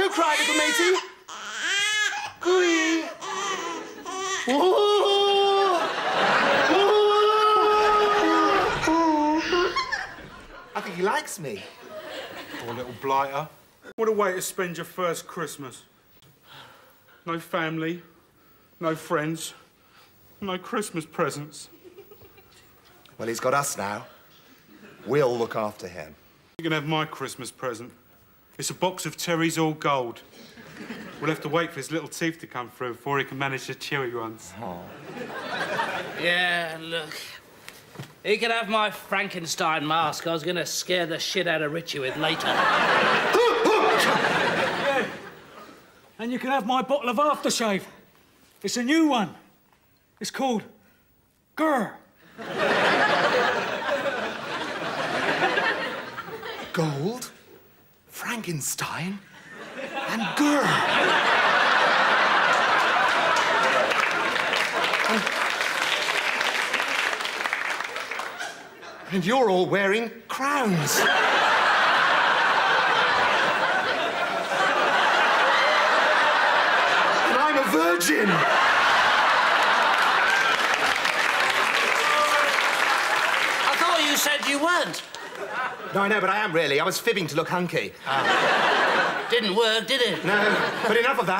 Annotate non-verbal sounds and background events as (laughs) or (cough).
Don't cry, little matey. Gooey. Ooh. Ooh. I think he likes me. Poor little blighter. What a way to spend your first Christmas. No family, no friends, no Christmas presents. Well, he's got us now. We'll look after him. You can have my Christmas present. It's a box of Terry's All Gold. We'll have to wait for his little teeth to come through before he can manage the chewy ones. Oh. Yeah, look. He can have my Frankenstein mask I was gonna scare the shit out of Richie with later. And you can have my bottle of aftershave. It's a new one. It's called Grr. Gold, Frankenstein, and Gurr. And you're all wearing crowns. and I'm a virgin. I thought you said you weren't. No, I know, but I am really. I was fibbing to look hunky. Ah. (laughs) Didn't work, did it? No, but enough of that.